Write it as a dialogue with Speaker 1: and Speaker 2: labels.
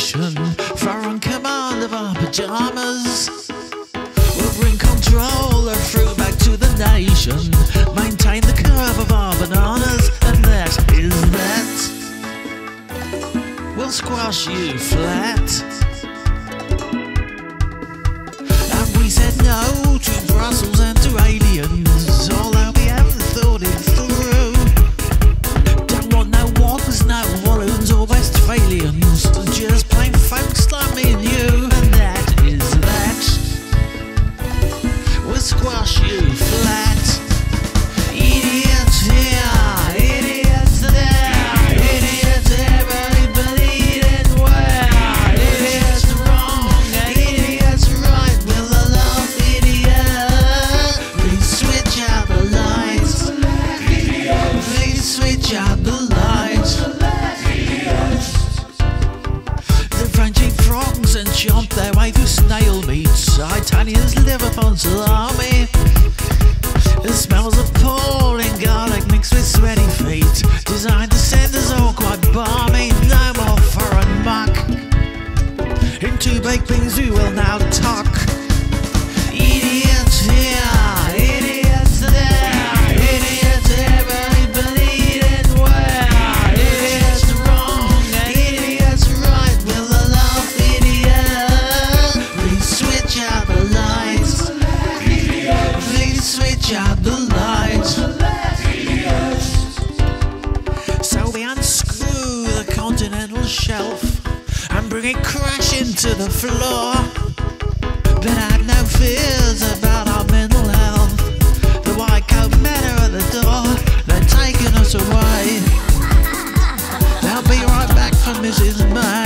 Speaker 1: domination. Foreign command of our pajamas. We'll bring control of fruit back to the nation. Maintain the curve of our bananas, and that is that. We'll squash you flat. The lights. The French eat frogs and chomp their way through snail meat. Italians live upon salami. It smells appalling, garlic mixed with sweaty feet. Designed to send us all quite balmy. No more foreign muck. In two baked beans we will now talk. Please out the lights. So we unscrew the continental shelf and bring it crashing to the floor. But I have no fears about our mental health. The white coat men are at the door, they're taking us away. They'll be right back for Mrs. May.